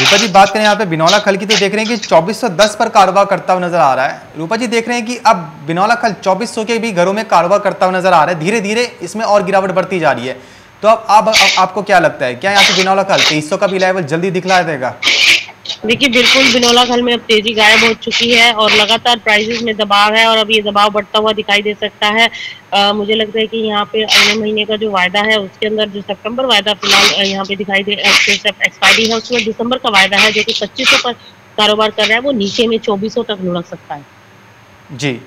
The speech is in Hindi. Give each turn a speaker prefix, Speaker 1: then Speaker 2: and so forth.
Speaker 1: रूपा जी बात करें यहाँ पे बिनौला खल की तो देख रहे हैं कि 2410 पर कारोबार करता हुआ नज़र आ रहा है। रूपा जी देख रहे हैं कि अब बिनौला खल 2400 के भी घरों में कारोबार करता हुआ नज़र आ रहा है। धीरे धीरे इसमें और गिरावट बढ़ती जा रही है। तो अब आप, आप, आपको क्या लगता है? क्या यहाँ पे बिनौला खल तेईस का भी लेवल जल्दी दिखला देगा?
Speaker 2: देखिए बिल्कुल बिनोला खल में अब तेज़ी गायब हो चुकी है और लगातार प्राइसेस में दबाव है और अब ये दबाव बढ़ता हुआ दिखाई दे सकता है। आ, मुझे लगता है कि यहाँ पे अगले महीने का जो वायदा है उसके अंदर जो सितंबर वायदा फ़िलहाल यहाँ पे दिखाई दे एक्सपायरी है उसमें दिसंबर का वायदा है जो कि पच्चीस पर कारोबार कर रहा है वो नीचे में चौबीसों तक लुढ़क सकता है।
Speaker 1: जी।